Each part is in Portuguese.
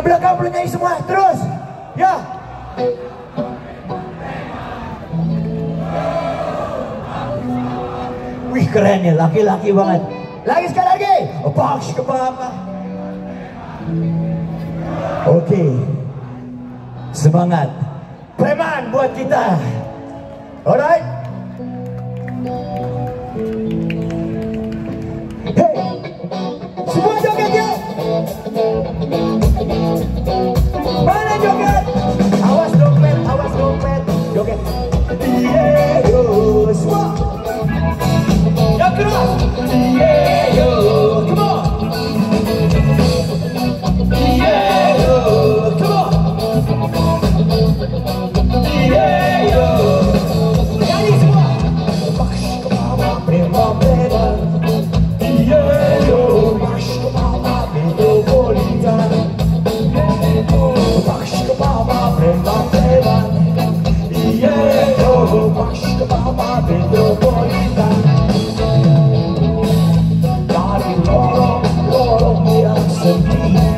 yang belakang boleh nyanyi semua. Terus. Ya. Wih keren ya, laki-laki banget. Lagi sekali lagi. Box ke bawah. Oke. Semangat. Preman buat kita. Alright. Oh, oh, oh.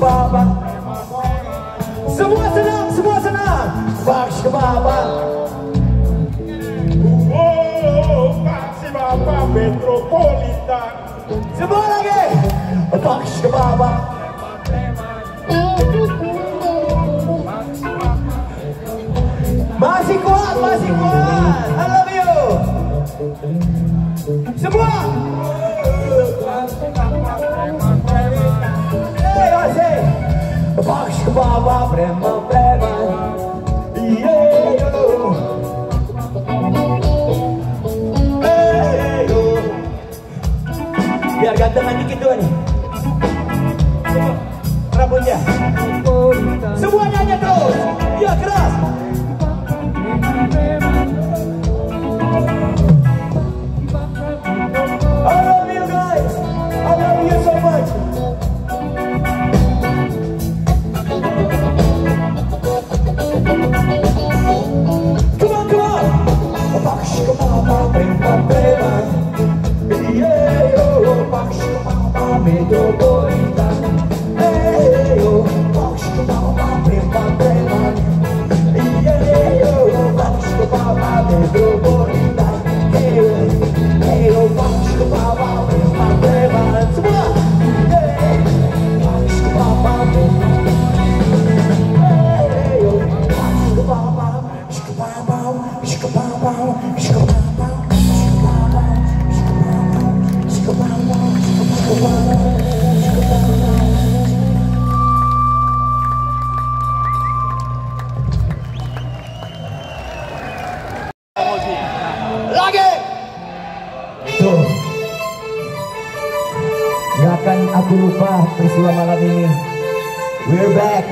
kebaba Semua senang, semua senang Baksh kebaba Oh, Baksh kebaba metropolitan Semua lagi Baksh kebaba Masih kuat, masih kuat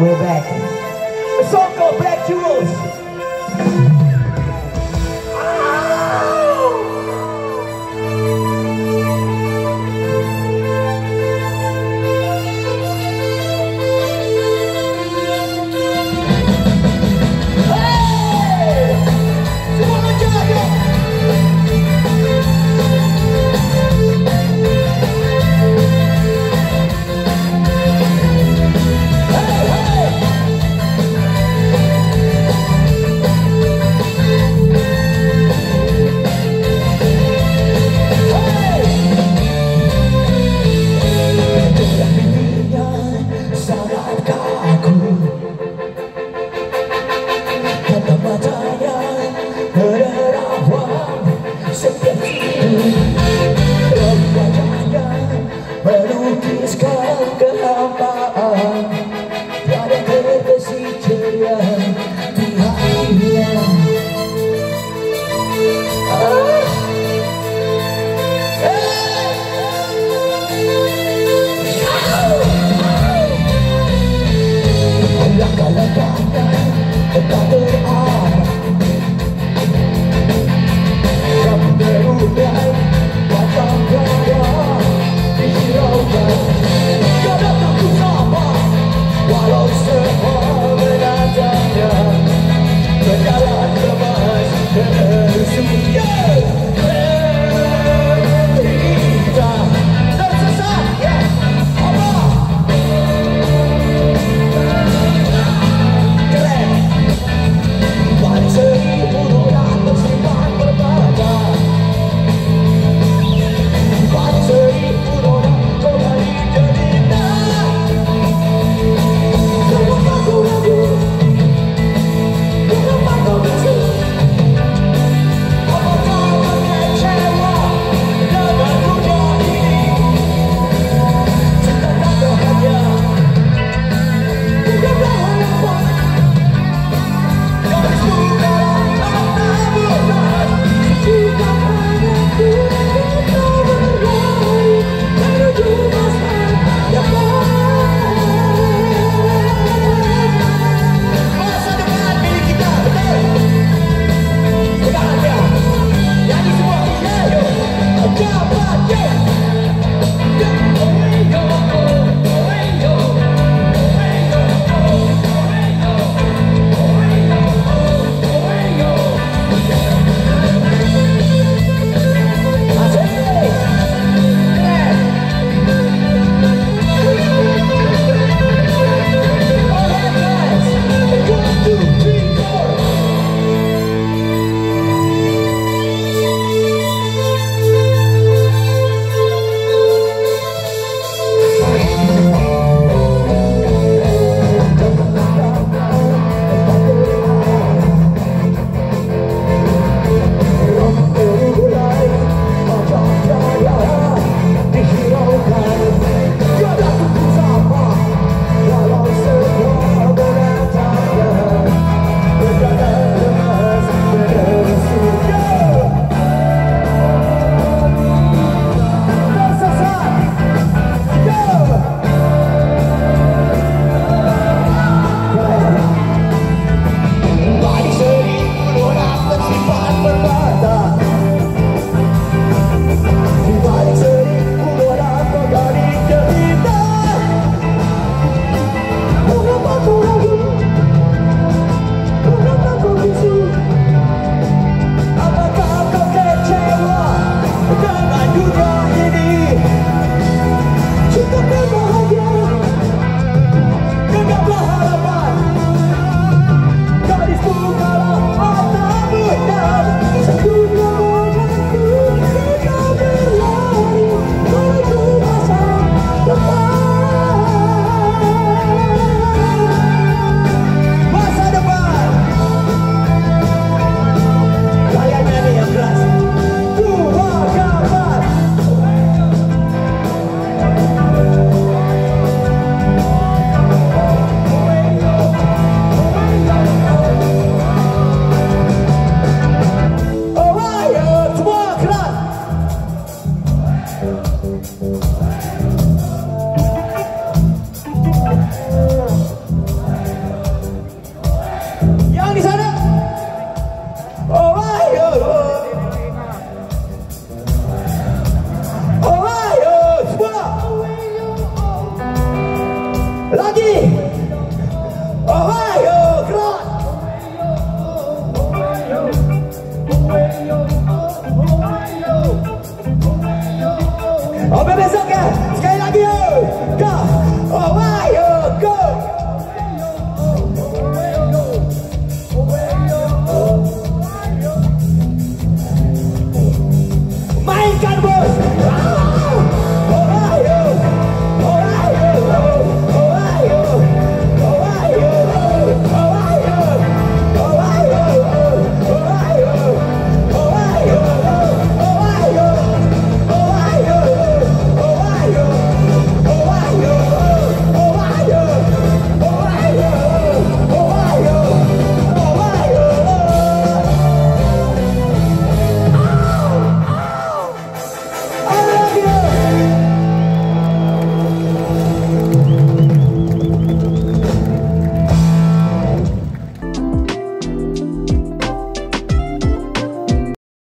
We're.